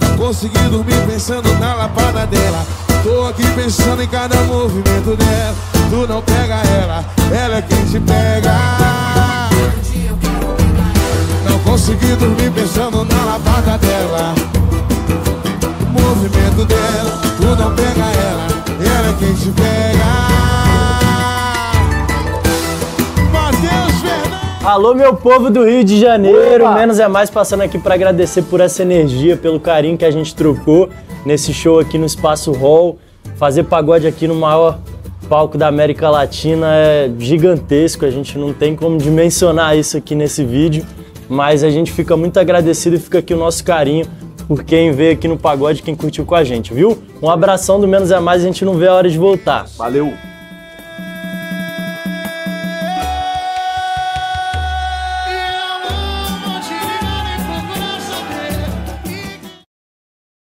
Não consegui dormir pensando na lapada dela. Tô aqui pensando em cada movimento dela. Tu não pega ela, ela é quem te pega. Não consegui dormir pensando na lapada dela. movimento dela, tu não pega ela, ela é quem te pega. Alô, meu povo do Rio de Janeiro. Opa. Menos é mais passando aqui para agradecer por essa energia, pelo carinho que a gente trocou nesse show aqui no Espaço Hall. Fazer pagode aqui no maior palco da América Latina é gigantesco. A gente não tem como dimensionar isso aqui nesse vídeo, mas a gente fica muito agradecido e fica aqui o nosso carinho por quem veio aqui no pagode, quem curtiu com a gente, viu? Um abração do Menos é Mais, a gente não vê a hora de voltar. Valeu!